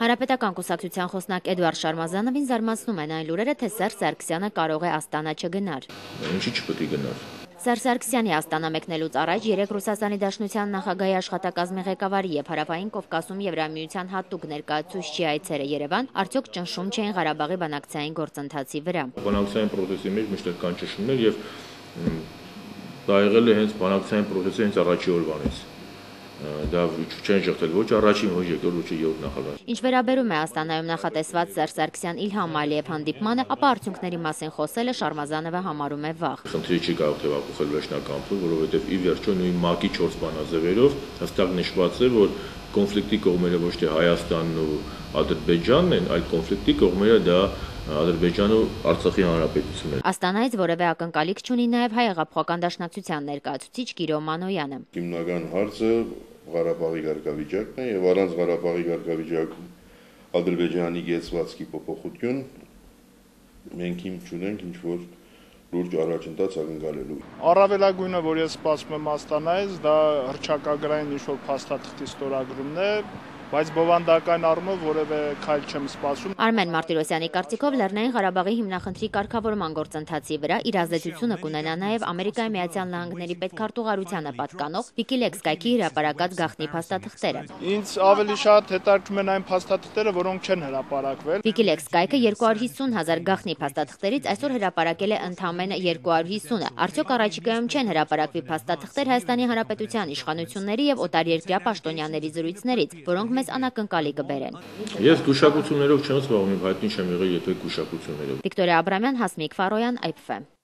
Հարապետական կուսակցության խոսնակ Էդուարդ Շարմազանովին զարմացնում են այն լուրերը, թե Սերժ Սարգսյանը կարող է Աստանա չգնար։ Ինչի չպետք է գնար։ Սերժ Սարգսյանի Աստանա մեկնելուց առաջ երեք Ռուսաստանի Դաշնության նախագահի աշխատակազմի ղեկավարի եւ Հարավային Կովկասում Եվրամիության հատուկ ներկայացուցչի այցերը Երևան արդյոք ճնշում չէին Ղարաբաղի բանակցային գործընթացի վրա։ Բանակցային process-ի մեջ միշտ կան ճնշումներ եւ դա եղել է հենց բանակցային process-ի հենց առաջի օրվանից դա չեն շղթել ոչ առաջին, ոչ երկրորդ, ոչ երրորդ նախագահ։ Ինչ վերաբերում է Աստանայում նախատեսված Սերժ Սարգսյան Իլհամ Ալիև հանդիպմանը, ապա արդյունքների մասին խոսելը Շարմազանովը համարում է վաղ։ Խնդիրը չի կարող թևակողել վերջնական փուլ, որովհետև ի վերջո նույն ՄԱԿ-ի 4 բանաձևերով հստակ նշված է, որ կոնֆլիկտի կողմերը ոչ թե Հայաստանն ու Ադրբեջանն են, այլ կոնֆլիկտի կողմերը դա Ադրբեջանը ու Արցախի հանրապետությունն է։ Աստանայից որևէ ակնկալիք չունի նաև հայեղափոխական դաշնակցության ներկայացուցիչ Կիրո Մանոյանը։ Հիմնական հարցը Ղարաբաղի ղեկավարիչն է եւ առանց Ղարաբաղի ղեկավարիչի Ադրբեջանի գեցվածքի փոփոխություն մենք իմ ճունենք ինչ որ լուրջ առաջընթաց ակնկալելու։ Առավելագույնը, որ ես սպասում եմ Աստանայից, դա հրճակագրային ինչ-որ փաստաթղթի ստորագրումն է, բայց բովանդական առումով որևէ քայլ չեմ սպասում։ Արմեն Մարտիրոսյանի կարծիքով Լեռնային Ղարաբաղի հիմնախնդրի կարգավորման գործընթացի վրա իր ազդեցությունը կունենա նաև Ամերիկայի Միացյալ Նահանգների պետքարտուղարությանը պատկանող WikiLeaks կայքի հրապարակած գաղտնի փաստաթղթերը։ Ինձ ավելի շատ հետաքրքրում են այն փաստաթղթերը, որոնք չեն հրապարակվել։ WikiLeaks կայքը 250 հազար գաղտնի փաստաթղթերից այսօր հրապարակել է ընդամենը 250-ը։ Արդյոք առաջիկայում չեն հրապարակվի փաստաթղթեր Հայաստանի Հանրապետության իշխանությունների եւ օտարերկրյա պաշտոնյաների զրույցներից, որոնք մեզ անակնկալի կբերեն։ Ես գուշակություններով չեմ զբաղվում, հայտնի չեմ եղել եթե գուշակություններով։ Վիկտորիա Աբրամյան, Հասմիկ Ֆարոյան, IPF